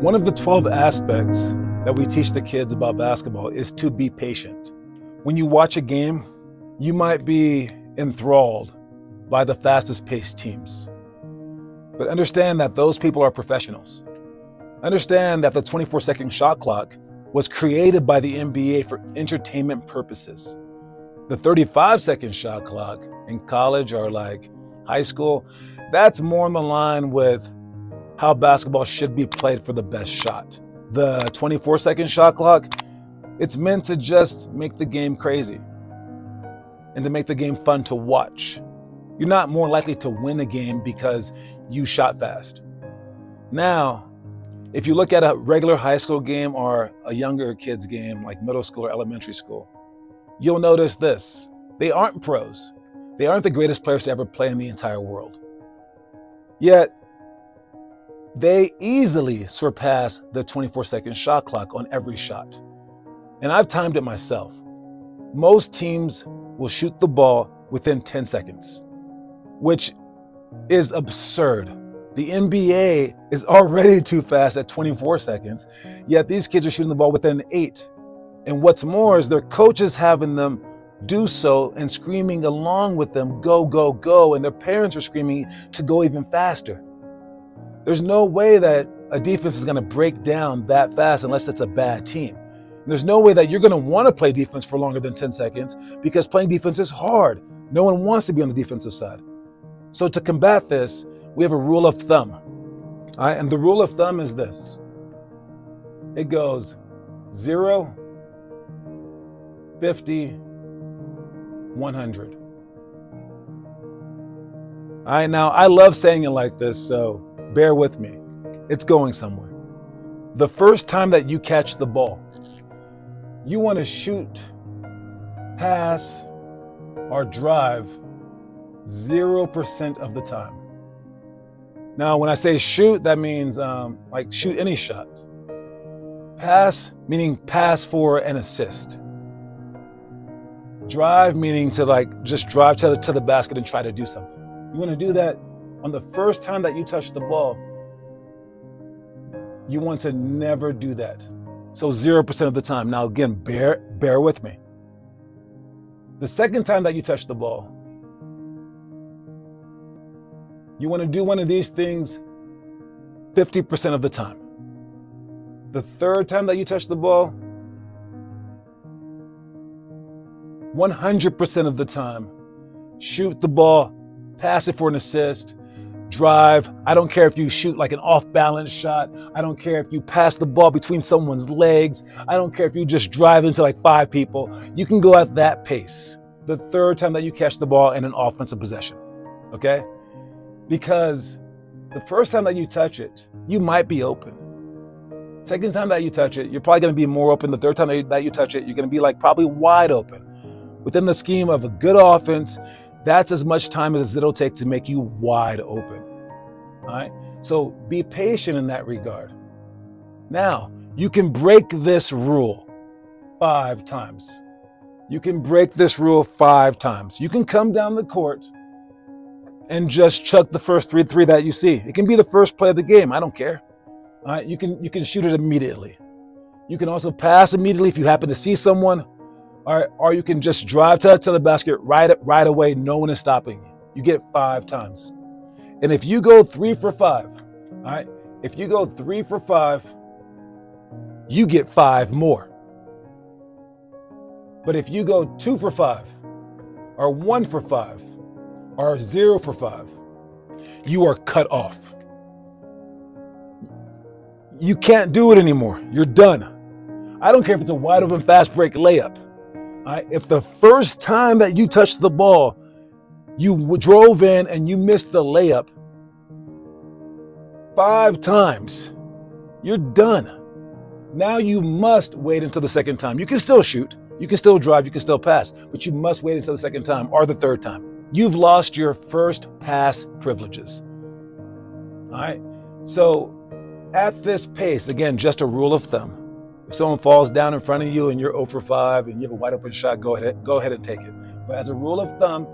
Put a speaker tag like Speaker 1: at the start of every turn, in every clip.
Speaker 1: One of the 12 aspects that we teach the kids about basketball is to be patient. When you watch a game, you might be enthralled by the fastest paced teams. But understand that those people are professionals. Understand that the 24 second shot clock was created by the NBA for entertainment purposes. The 35 second shot clock in college or like high school, that's more in the line with how basketball should be played for the best shot. The 24 second shot clock, it's meant to just make the game crazy and to make the game fun to watch. You're not more likely to win a game because you shot fast. Now, if you look at a regular high school game or a younger kid's game, like middle school or elementary school, you'll notice this. They aren't pros. They aren't the greatest players to ever play in the entire world. Yet, they easily surpass the 24 second shot clock on every shot. And I've timed it myself. Most teams will shoot the ball within 10 seconds, which is absurd. The NBA is already too fast at 24 seconds, yet these kids are shooting the ball within eight. And what's more is their coaches having them do so and screaming along with them, go, go, go. And their parents are screaming to go even faster. There's no way that a defense is going to break down that fast unless it's a bad team. There's no way that you're going to want to play defense for longer than 10 seconds because playing defense is hard. No one wants to be on the defensive side. So, to combat this, we have a rule of thumb. All right, and the rule of thumb is this it goes 0, 50, 100. All right, now I love saying it like this, so bear with me. It's going somewhere. The first time that you catch the ball, you want to shoot, pass, or drive 0% of the time. Now, when I say shoot, that means um, like shoot any shot. Pass, meaning pass for an assist. Drive, meaning to like just drive to the, to the basket and try to do something. You want to do that on the first time that you touch the ball. You want to never do that. So 0% of the time. Now, again, bear, bear with me. The second time that you touch the ball, you want to do one of these things 50% of the time. The third time that you touch the ball, 100% of the time, shoot the ball, pass it for an assist, drive. I don't care if you shoot like an off balance shot. I don't care if you pass the ball between someone's legs. I don't care if you just drive into like five people. You can go at that pace the third time that you catch the ball in an offensive possession. Okay? Because the first time that you touch it, you might be open. Second time that you touch it, you're probably going to be more open. The third time that you touch it, you're going to be like probably wide open. Within the scheme of a good offense, that's as much time as it'll take to make you wide open. All right? So be patient in that regard. Now, you can break this rule five times. You can break this rule five times. You can come down the court and just chuck the first three three that you see. It can be the first play of the game. I don't care. All right, you can you can shoot it immediately. You can also pass immediately if you happen to see someone, or or you can just drive to, to the basket right right away. No one is stopping you. You get five times. And if you go three for five, all right, if you go three for five, you get five more. But if you go two for five or one for five, or zero for five, you are cut off. You can't do it anymore. You're done. I don't care if it's a wide open fast break layup. Right? If the first time that you touched the ball, you drove in and you missed the layup five times, you're done. Now you must wait until the second time. You can still shoot, you can still drive, you can still pass, but you must wait until the second time or the third time you've lost your first pass privileges. All right. So at this pace, again, just a rule of thumb. If someone falls down in front of you and you're 0 for 5 and you have a wide open shot, go ahead, go ahead and take it. But as a rule of thumb,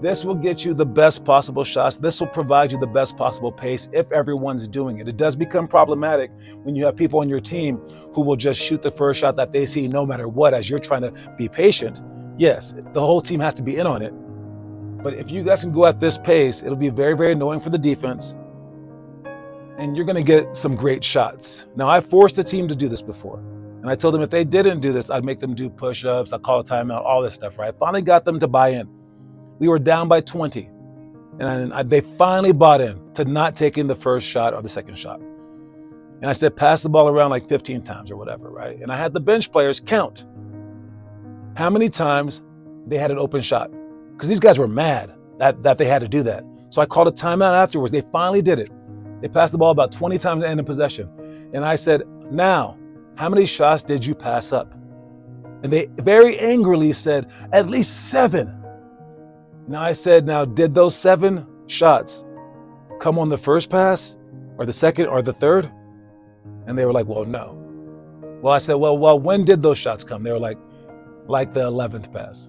Speaker 1: This will get you the best possible shots. This will provide you the best possible pace if everyone's doing it. It does become problematic when you have people on your team who will just shoot the first shot that they see no matter what as you're trying to be patient. Yes, the whole team has to be in on it. But if you guys can go at this pace, it'll be very, very annoying for the defense. And you're going to get some great shots. Now, I forced the team to do this before. And I told them if they didn't do this, I'd make them do push ups, I'd call a timeout, all this stuff, right? I finally got them to buy in. We were down by 20. And I, they finally bought in to not taking the first shot or the second shot. And I said, pass the ball around like 15 times or whatever, right? And I had the bench players count how many times they had an open shot. Because these guys were mad that, that they had to do that. So I called a timeout afterwards. They finally did it. They passed the ball about 20 times in possession. And I said, now, how many shots did you pass up? And they very angrily said, at least seven. Now I said, now, did those seven shots come on the first pass or the second or the third? And they were like, well, no. Well, I said, well, well, when did those shots come? They were like, like the 11th pass.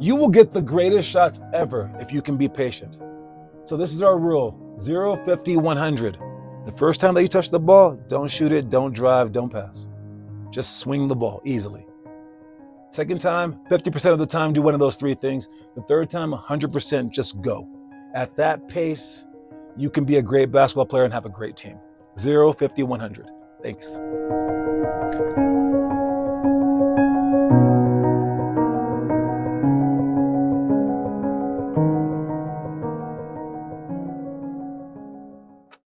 Speaker 1: You will get the greatest shots ever if you can be patient. So this is our rule 0, 50, 100. The first time that you touch the ball, don't shoot it, don't drive, don't pass. Just swing the ball easily. Second time, 50% of the time, do one of those three things. The third time, 100% just go. At that pace, you can be a great basketball player and have a great team. 0, 50, 100. Thanks.